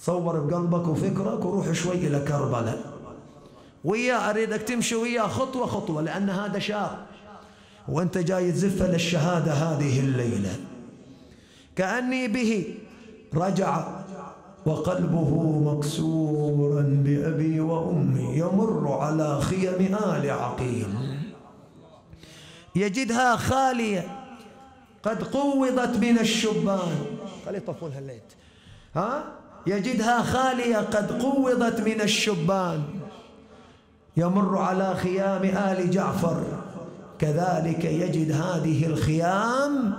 صور بقلبك وفكرك وروح شوي إلى كربلاء. وياه أريدك تمشي وياه خطوة خطوة لأن هذا شاب وأنت جاي تزفه للشهادة هذه الليلة. كأني به رجع وقلبه مكسورا بأبي وأمي يمر على خيم آل عقيل يجدها خالية قد قوضت من الشبان. خلي يطفون هالليت ها؟ يجدها خالية قد قوضت من الشبان. يمر على خيام آل جعفر. كذلك يجد هذه الخيام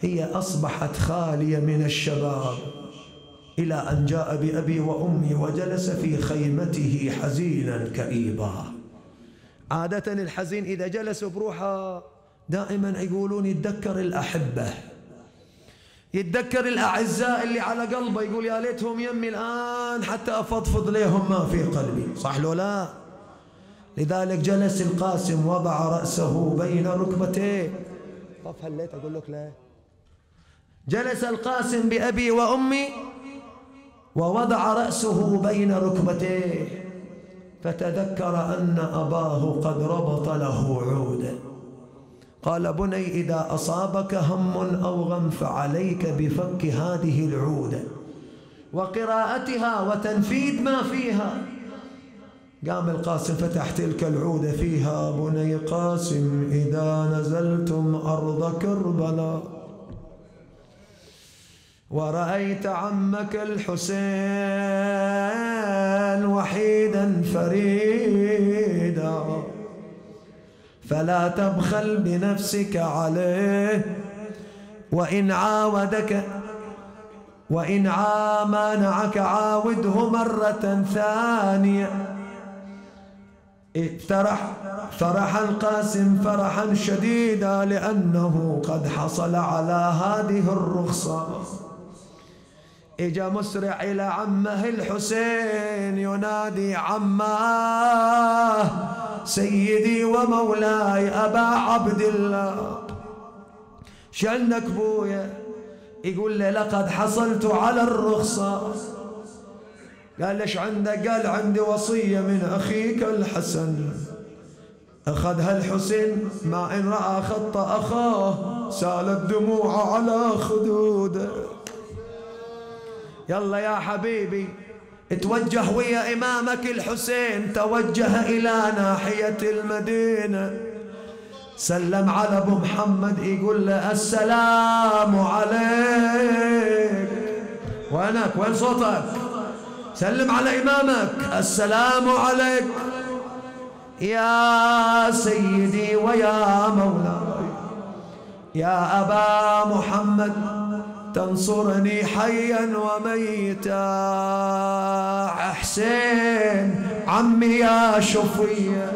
هي أصبحت خالية من الشباب. إلى أن جاء بأبي وأمي وجلس في خيمته حزينا كئيبا. عادة الحزين إذا جلس بروحه دائما يقولون يتذكر الأحبة. يتذكر الأعزاء اللي على قلبه يقول يا ليتهم يمي الآن حتى أفضفض لهم ما في قلبي. صح لو لا؟ لذلك جلس القاسم وضع رأسه بين ركبتيه. طف هليت أقول لك لا جلس القاسم بأبي وأمي ووضع رأسه بين ركبتيه. فتذكر أن أباه قد ربط له عودا. قال بني إذا أصابك هم أو غم فعليك بفك هذه العودة وقراءتها وتنفيذ ما فيها. قام القاسم فتح تلك العودة فيها. بني قاسم إذا نزلتم أرض كربلاء ورأيت عمك الحسين وحيدا فريدا فلا تبخل بنفسك عليه. وإن عاودك وإن مانعك عاوده مرة ثانية. فرح فرح القاسم فرحا شديدا لأنه قد حصل على هذه الرخصة. إجا مسرع إلى عمه الحسين ينادي عماه سيدي ومولاي أبا عبد الله. شعندك بويا يقول له لقد حصلت على الرخصة. قال ليش عندك؟ قال عندي وصية من أخيك الحسن. أخذها الحسين ما إن رأى خط أخاه سالت دموعه على خدوده. يلا يا حبيبي توجه ويا إمامك الحسين توجه إلى ناحية المدينة. سلم على أبو محمد يقول له السلام عليك. وينك؟ وين صوتك؟ سلم على إمامك. السلام عليك. يا سيدي ويا مولاي يا أبا محمد. تنصرني حيا وميتا. حسين عمي يا شفية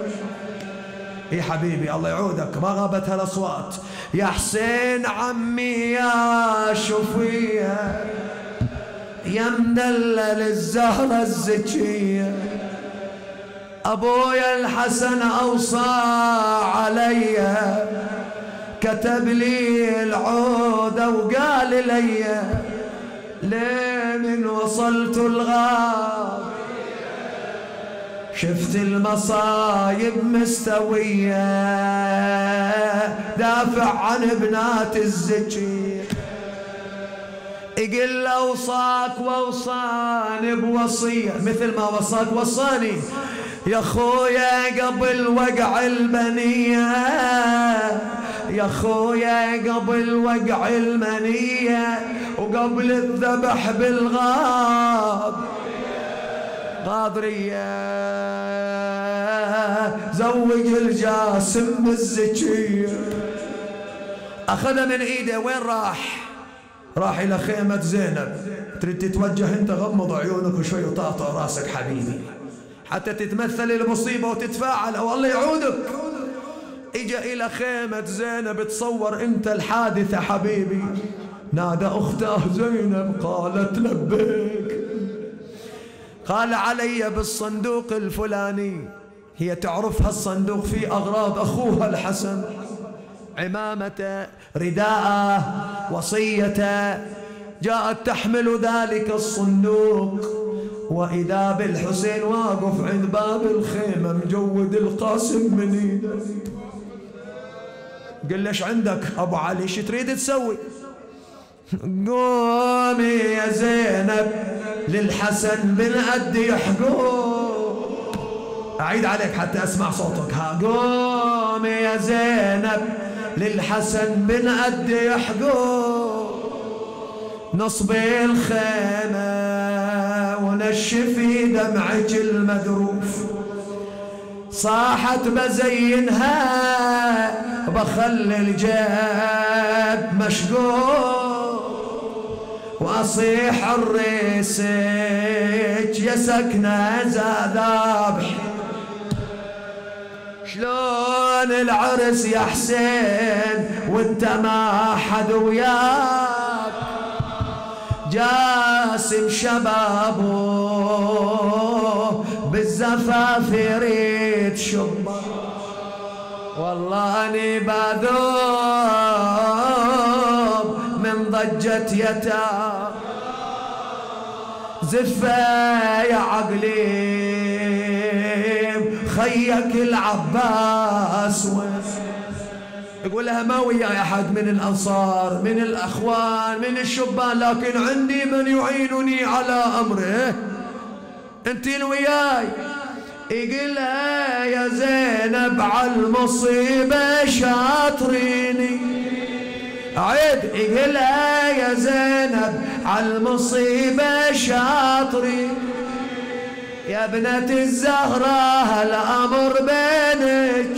إي حبيبي الله يعودك. ما غابت هالأصوات. يا حسين عمي يا شفية يا مدلل الزهرة الزكية أبويا الحسن أوصى عليّ. كتب لي العودة وقال لي لين وصلت الغاب شفت المصايب مستوية دافع عن بنات الزكي يقول اوصاك واوصاني بوصية. مثل ما وصاك وصاني. يا خويا قبل وقع البنية يا خويا قبل وقع المنية وقبل الذبح بالغاب. غاضرية. زوج الجاسم بالزكية. أخذها من إيده وين راح؟ راح إلى خيمة زينب. تريد تتوجه أنت؟ غمض عيونك وشوي وطاطا راسك حبيبي. حتى تتمثل المصيبة وتتفاعل. أو الله يعودك. إجا إلى خيمة زينب تصور أنت الحادثة حبيبي. نادى أخته زينب قالت لبيك. قال علي بالصندوق الفلاني. هي تعرف هالصندوق فيه أغراض أخوها الحسن. عمامته رداءه وصيته جاءت تحمل ذلك الصندوق. وإذا بالحسين واقف عند باب الخيمة مجود القاسم من إيده. قل ليش عندك؟ أبو علي شو تريد تسوي؟ قومي يا زينب للحسن أدي يحقوق. أعيد عليك حتى أسمع صوتك. ها قومي يا زينب للحسن أدي يحقوق. نصبي الخيمة ونشفي دمعك المذروف صاحت بزينها بخلي الجيب مشقوق وأصيح الريسك يا سكنة ذابح شلون العرس يا حسين وانت ما حد وياك؟ جاسم شبابه بالزفاف يريد شبه. والله أني بذوب من ضجة يتام زفة يا عقلي خيك العباس. يقول لها ما وياي أحد من الأنصار من الأخوان من الشبان لكن عندي من يعينني على أمره. انت وياي؟ يقول لها يا زينب على المصيبة شاطريني. عيد يقول لها يا زينب على المصيبة شاطري يا ابنة الزهرة الأمر بينك.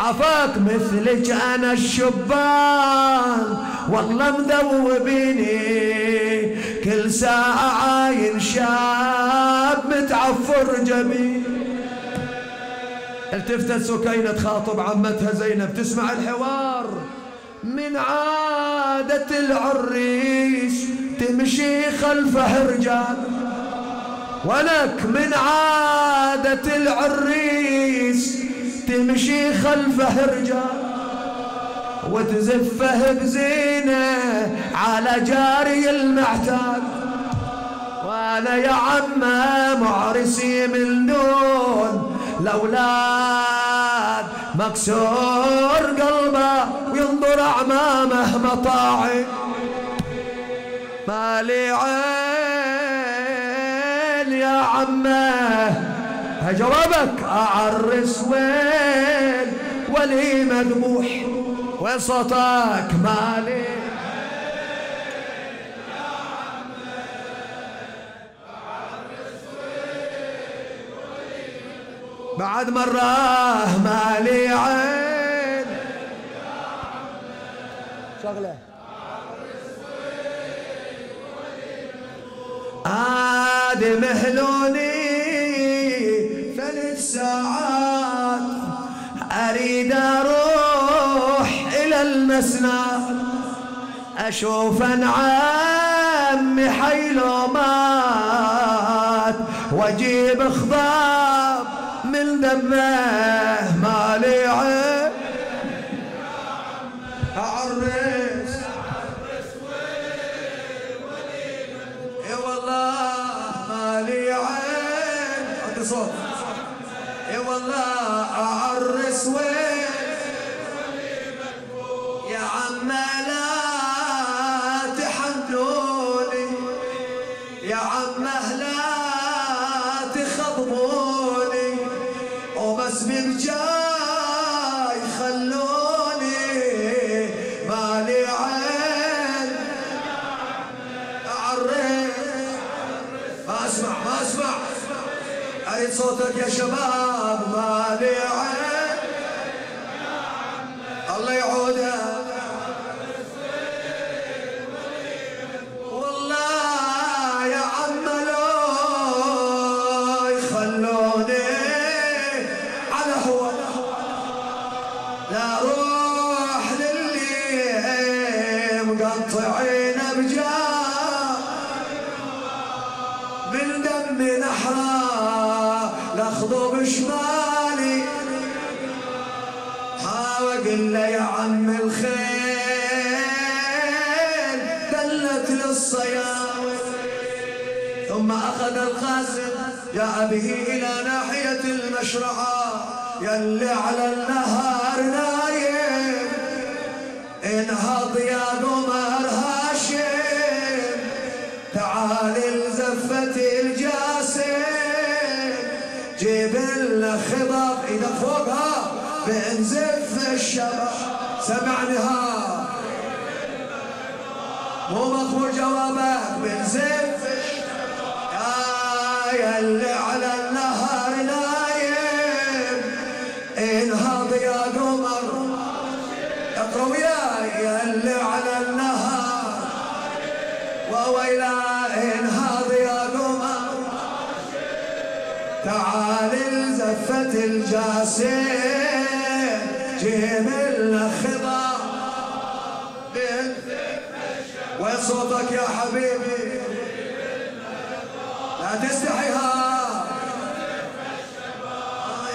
عفاك مثلك أنا الشبان والله مذوبيني. كل ساعة عاين شاب متعفر جميل. التفتت سكينة تخاطب عمتها زينب تسمع الحوار من عادة العريس تمشي خلفه رجال ولك من عادة العريس تمشي خلفه رجال وتزفه بزينة على جاري المعتاد. وأنا يا عمه معرسي من دون الأولاد. مكسور قلبه وينظر اعمامه مطاعي مالي عين يا عمه جوابك أعرس وين ولي مذبوح وين صوتك؟ مالي. بعد مرة مالي عين. شغلة. المسنى أشوف عمي حيلو مات وأجيب خضاب من دمه. يا شباب مالي عين. الله والله يا عم لو يخلوني على لا روح للي مقطعين بجاه. من دم نحرا لاخذه بشمالي حاول له يا عم الخيل الصيام ثم أخذ القاسم جاء به إلى ناحية المشرعة يلي على النهار نايم. انهض يا قمر هاشم تعال جيب لنا خضر إذا فوقها بنزف الشباب سمعني ها. مو مقبول جوابك الجاسم جيب وين صوتك يا حبيبي. لا تستحي ها.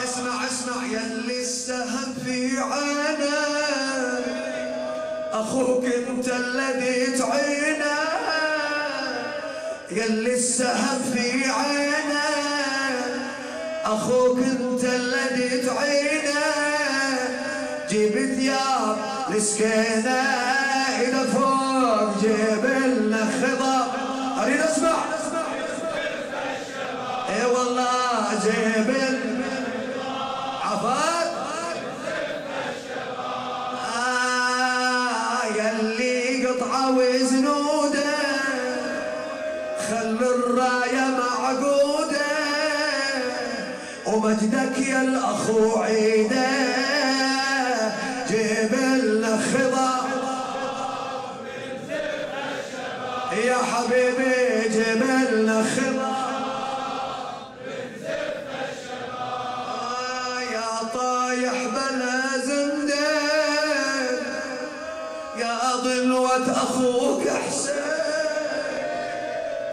اسمع اسمع يلي السهم في عينه أخوك أنت الذي تعينه يلي السهم في عينه أخوك أنت الذي تعينه. جيب ثياب السكينه إلى فوق جيب لنا خضر. أريد أسمع. إي والله جيب عفاك. ومجدك يا الاخو عيده جيب لنا خضر يا حبيبي خضر آه يا طايح بلا يا أخوك حسين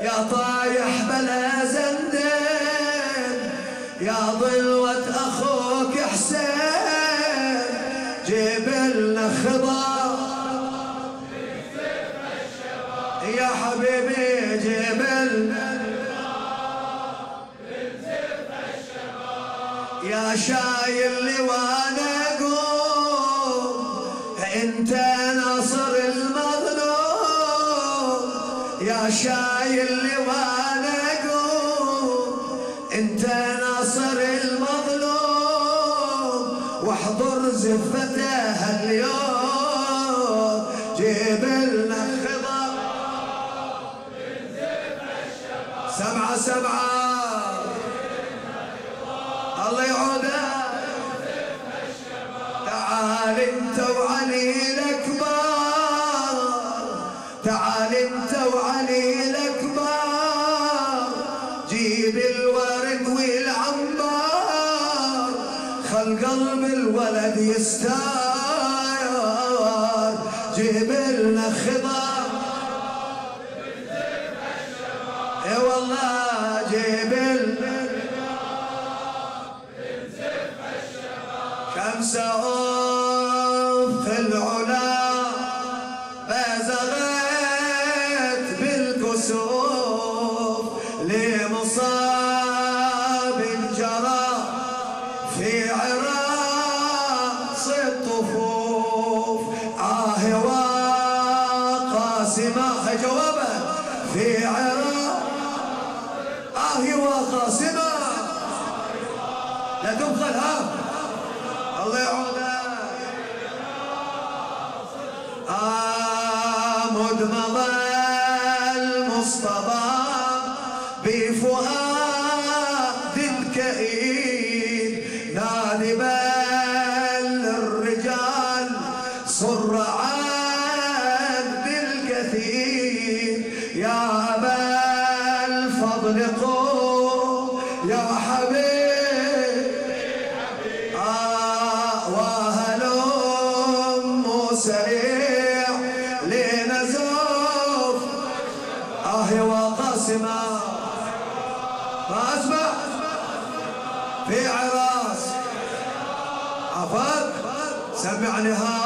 يا طايح بلا زندان يا ضلوة أخوك حسين جيب لنا خضر يا حبيبي جيب لنا يا شايل لي وأنا أنت ناصر المظلوم. يا شايل لي وأنا زفته اليوم جيب لنا خضر. سبعة سبعة. بالكسوف لمصاب جرى في عراس الطفوف. آه وقاسمة جوابه. في عراق آه وقاسمة لا تبخل ها. يا حبيب. آه وهلم سريع آه أسمع. في عراس. سمعني. ها.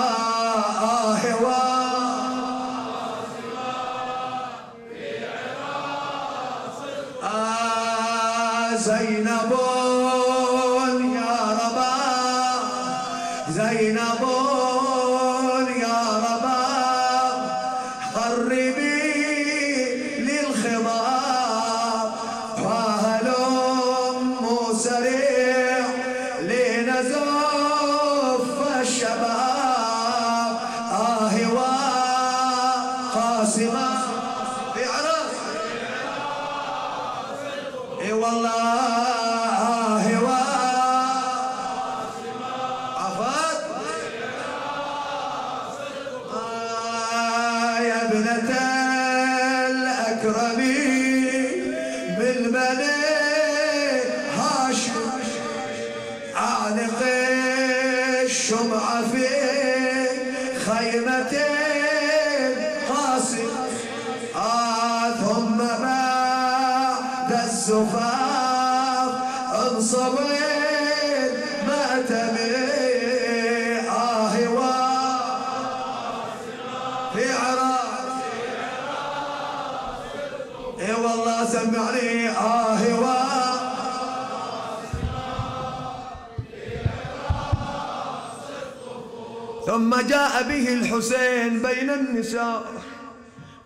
ثم جاء به الحسين بين النساء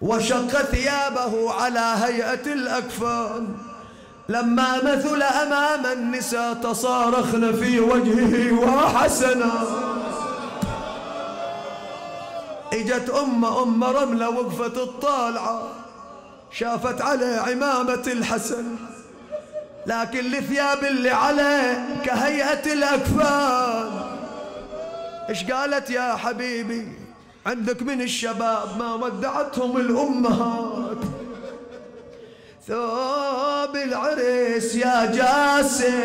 وشق ثيابه على هيئة الأكفان. لما مثل أمام النساء تصارخن في وجهه وحسنا. إجت أم أم رملة وقفت الطالعة. شافت عليه عمامة الحسن لكن الثياب اللي عليه كهيئة الأكفان. إيش قالت يا حبيبي؟ عندك من الشباب ما ودعتهم الأمهات. ثوب العرس يا جاسم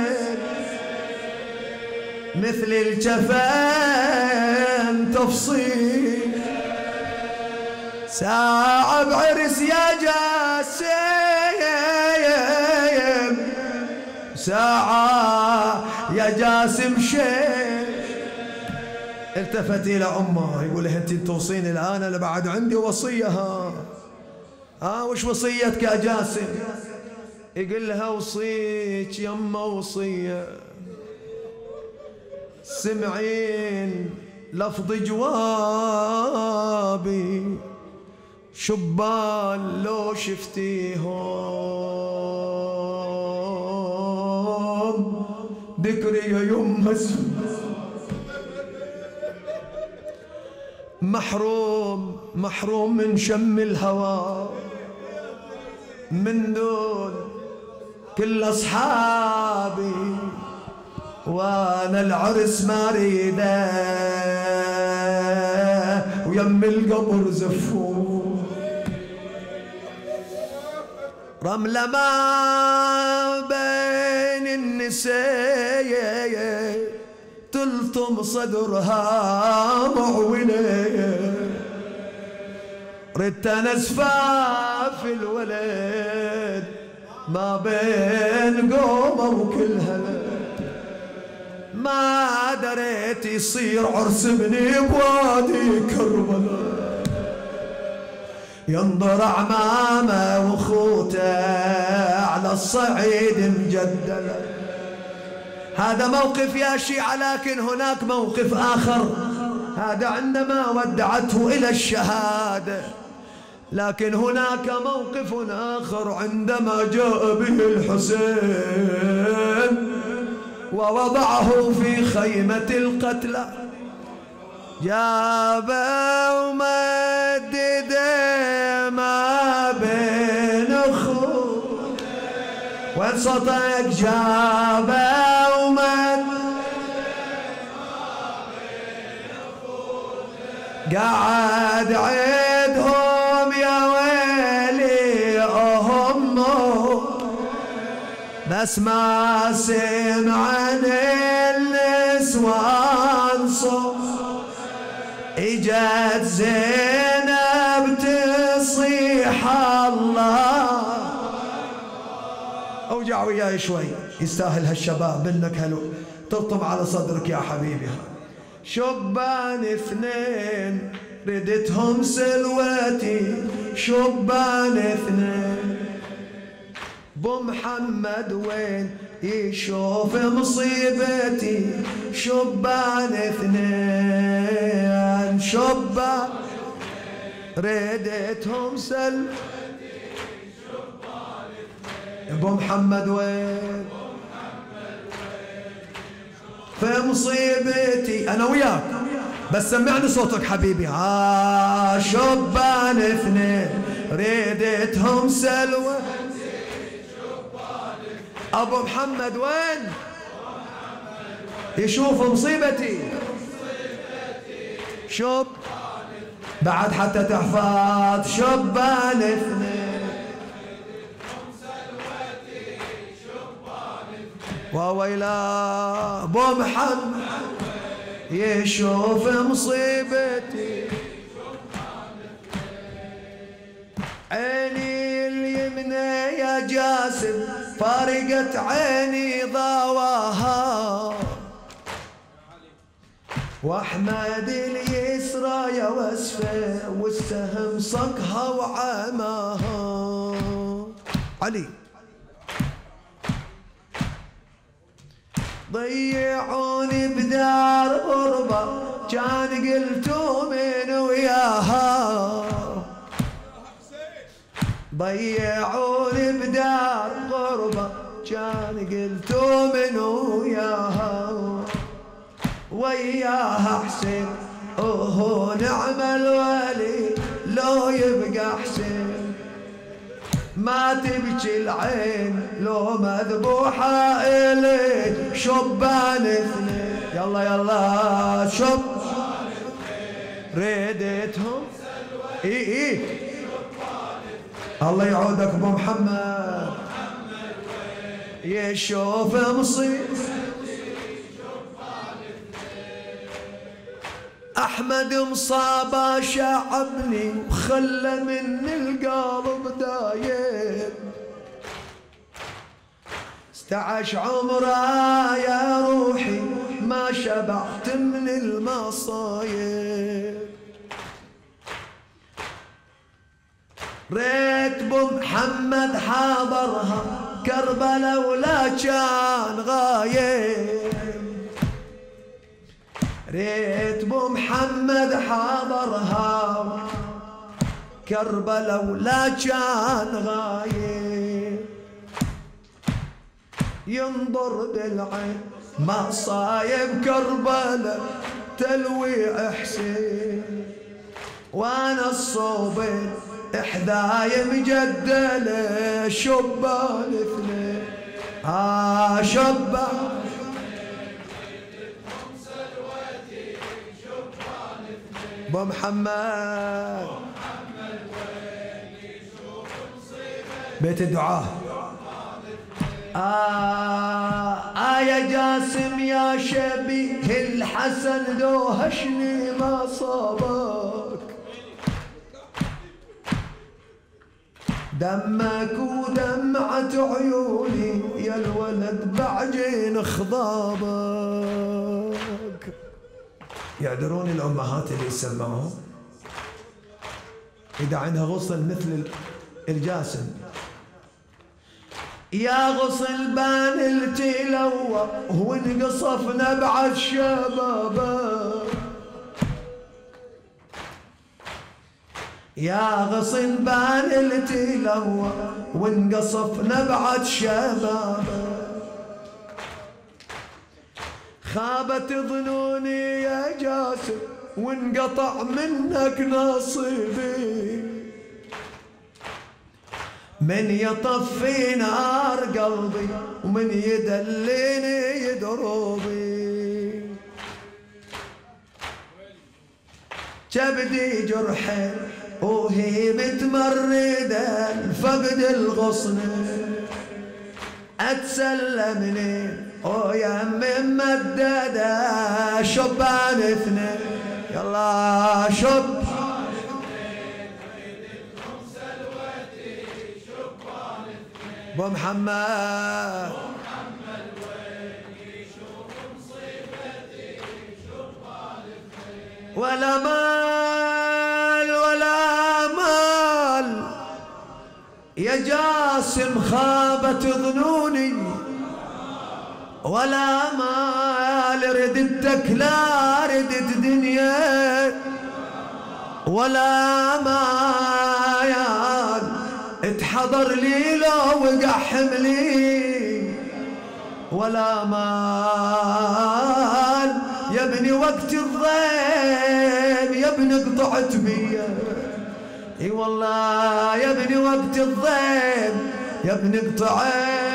مثل الجفن تفصيل. ساعة بعرس يا جاسم. ساعة يا جاسم شيخ. التفت إلى أمه يقول لها أنت توصيني الآن؟ أنا بعد عندي وصية. ها. ها وش وصيتك يا جاسم؟ يقول لها وصيك يما وصية. سمعين لفظ جوابي. شبان لو شفتيهم. ذكري يا يما محروم محروم من شم الهوى. من دون كل أصحابي. وأنا العرس ما اريده ويم القبر زفوه رملة ما بين النساء تلطم صدرها معولة. ردت أنا في الولد ما بين قومه وكل هلا ما دريت يصير عرس ابني بوادي كربلاء. ينظر عمامه واخوته على الصعيد مجدله هذا موقف يا شيعة لكن هناك موقف آخر. هذا عندما ودعته إلى الشهادة. لكن هناك موقف آخر عندما جاء به الحسين ووضعه في خيمة القتلى. جاب ومدد ما بين اخوه وين صوتك جاب ومد قعد عيدهم يا ويلي هم بس ما سمع عن النسوان. اجت زينب تصيح الله. أوجع وياي شوي. يستاهل هالشباب منك هلو. تلطم على صدرك يا حبيبي. شبان اثنين ردتهم سلوتي. شبان اثنين. بو محمد وين يشوف مصيبتي؟ شبان اثنين. شبان ريدتهم سل. أبو محمد وين؟ في مصيبتي أنا وياك. بس سمعني صوتك حبيبي. ها شبان اثنين. ريدتهم سلوى أبو محمد وين؟ يشوف مصيبتي. شب بعد حتى تحفظ شبان اثنين وويلا أبو محمد يشوف مصيبتي. عيني اليمنى يا جاسم فارقت عيني ضواها. واحمد اليسرى يا وسفة والسهم صقها وعماها. علي. ضيعوني بدار غربة كان قلتوا من وياها. ضيعوني بدار غربة كان قلتوا من وياها. وياها حسين وهو نعم الولي لو يبقى حسين ما تبكي العين لو مذبوحة إلي. شبان اثنين. يلا يلا شب. ريدتهم إي إي. الله يعودك أبو محمد. يشوف مصيبه أحمد مصابه شعبني وخلى من القلب دايم. استعش عمره يا روحي ما شبعت من المصايب. ريت محمد حاضرها كربلا ولا كان غايب. ريت بو محمد حاضرها. كربلا ولا كان غايب. ينظر بالعين ما صايب كربلا تلوي حسين. وأنا الصوبين احداي مجدله شبان اثنين آه شبان أبو محمد. بيت الدعاء. آه, آه يا جاسم يا شبيه الحسن دوهشني ما صابك. دمك ودمعة عيوني يا الولد بعجين خضابك. يعذرون الأمهات اللي يسمعون إذا عندها غصن مثل الجاسم. يا غصن بان التلوى وانقصف نبع الشباب يا غصن بان التلوى وانقصف نبعة شباب خابت ظنوني يا جاسم وانقطع منك نصيبي. من يطفي نار قلبي ومن يدليني يدروبي كبدي جرحي وهي متمردة فقد الغصن ويا من مددة شبان اثنين. يلا شب. ابو محمد. ولا مال ولا مال. يا جاسم خابت ظنوني ولا مال رددتك لا ردت دنيا. ولا مال اتحضر لي لو وقع حملي. ولا مال يا ابني وقت الضيم يا ابني قطعت بيا. اي والله يا ابني وقت الضيم يا ابني قطعت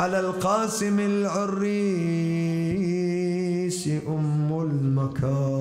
على القاسم العريس أم المكارم.